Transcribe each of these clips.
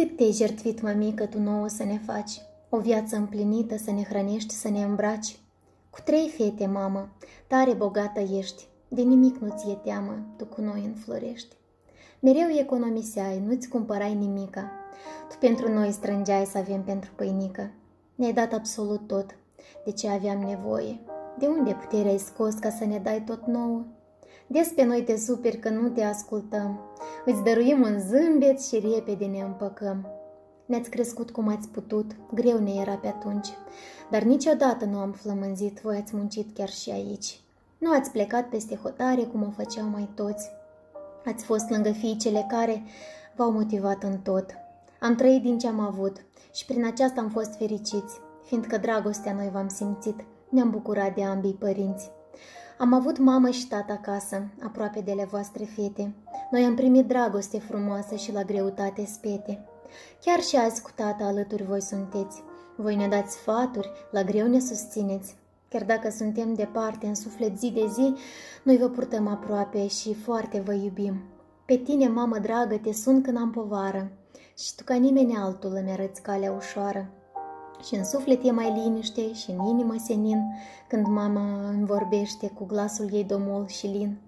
Cât te-ai jertfit, mămică, tu nouă să ne faci, o viață împlinită să ne hrănești, să ne îmbraci. Cu trei fete, mamă, tare bogată ești, de nimic nu ți-e teamă, tu cu noi înflorești. Mereu economiseai, nu-ți cumpărai nimica, tu pentru noi strângeai să avem pentru pâinică. Ne-ai dat absolut tot, de ce aveam nevoie. De unde puterea ai scos ca să ne dai tot nouă? Des pe noi te superi că nu te ascultăm. Îți dăruim un zâmbet și repede ne împăcăm. Ne-ați crescut cum ați putut, greu ne era pe atunci, dar niciodată nu am flămânzit, voi ați muncit chiar și aici. Nu ați plecat peste hotare cum o făceau mai toți. Ați fost lângă fiicele care v-au motivat în tot. Am trăit din ce am avut și prin aceasta am fost fericiți, fiindcă dragostea noi v-am simțit, ne-am bucurat de ambii părinți. Am avut mamă și tată acasă, aproape de ale voastre fete. Noi am primit dragoste frumoasă și la greutate spete. Chiar și azi cu tata alături voi sunteți. Voi ne dați sfaturi, la greu ne susțineți. Chiar dacă suntem departe în suflet zi de zi, noi vă purtăm aproape și foarte vă iubim. Pe tine, mamă dragă, te sun când am povară și tu ca nimeni altul îmi arăți calea ușoară. Și în suflet e mai liniște și în inimă senin când mama îmi vorbește cu glasul ei domol și lin.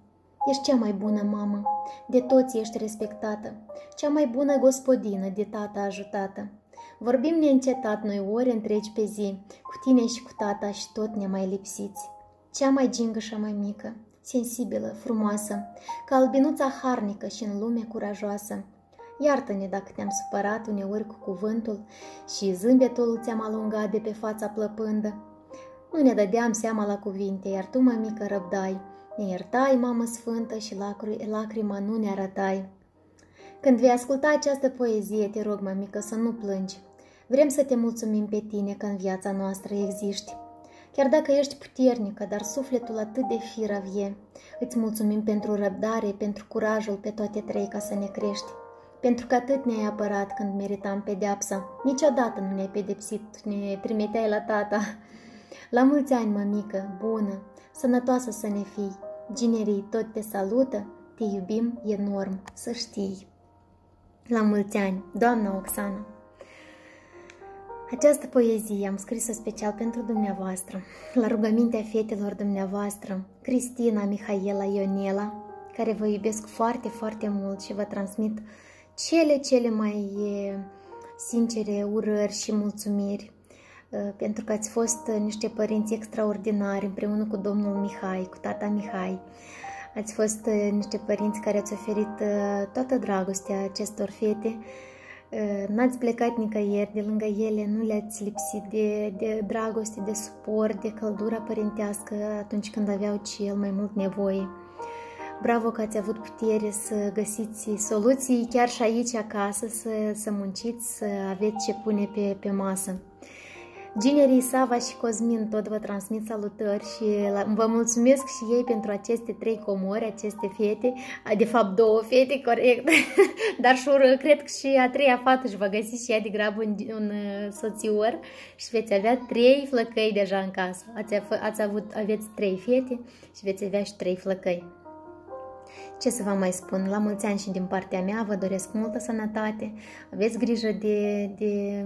Ești cea mai bună mamă, de toți ești respectată, cea mai bună gospodină, de tata ajutată. Vorbim neîncetat noi ore întregi pe zi, cu tine și cu tata și tot ne mai lipsiți. Cea mai gingășă mai mică, sensibilă, frumoasă, ca albinuța harnică și în lume curajoasă. Iartă-ne dacă te-am supărat uneori cu cuvântul și zâmbetul ți-am alungat de pe fața plăpândă. Nu ne dădeam seama la cuvinte, iar tu, mică, răbdai. Ne iertai, mamă sfântă, și lacrima nu ne arătai. Când vei asculta această poezie, te rog, mămică, să nu plângi. Vrem să te mulțumim pe tine că în viața noastră existi. Chiar dacă ești puternică, dar sufletul atât de firav e, îți mulțumim pentru răbdare, pentru curajul pe toate trei ca să ne crești. Pentru că atât ne-ai apărat când meritam pedeapsa. Niciodată nu ne-ai pedepsit, ne trimiteai la tata. La mulți ani, mămică, bună, sănătoasă să ne fii. Ginerii tot te salută, te iubim enorm, să știi. La mulți ani, doamna Oxana! Această poezie am scris-o special pentru dumneavoastră, la rugămintea fetelor dumneavoastră, Cristina, Mihaela, Ionela, care vă iubesc foarte, foarte mult și vă transmit cele, cele mai sincere urări și mulțumiri pentru că ați fost niște părinți extraordinari împreună cu domnul Mihai, cu tata Mihai. Ați fost niște părinți care ați oferit toată dragostea acestor fete. N-ați plecat nicăieri de lângă ele, nu le-ați lipsit de, de dragoste, de suport, de căldura părintească atunci când aveau cel mai mult nevoie. Bravo că ați avut putere să găsiți soluții chiar și aici acasă, să, să munciți, să aveți ce pune pe, pe masă. Ginerii Sava și Cosmin tot vă transmit salutări și vă mulțumesc și ei pentru aceste trei comori, aceste fete, de fapt două fete, corect, dar și cred că și a treia fată și va găsi și ea de grabă un, un uh, soțior și veți avea trei flăcăi deja în casă. Ați, ați avut, aveți trei fete și veți avea și trei flăcăi. Ce să vă mai spun, la mulți ani și din partea mea vă doresc multă sănătate, aveți grijă de, de,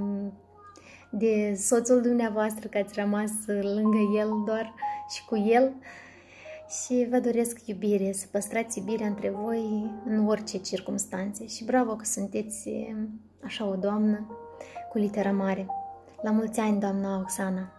de soțul dumneavoastră că ați rămas lângă el doar și cu el și vă doresc iubire, să păstrați iubirea între voi în orice circunstanțe și bravo că sunteți așa o doamnă cu litera mare. La mulți ani, doamna Oxana!